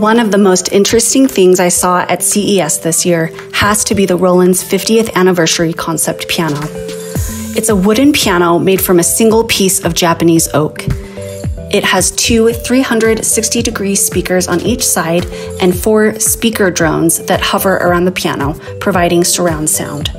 One of the most interesting things I saw at CES this year has to be the Roland's 50th anniversary concept piano. It's a wooden piano made from a single piece of Japanese oak. It has two 360 degree speakers on each side and four speaker drones that hover around the piano, providing surround sound.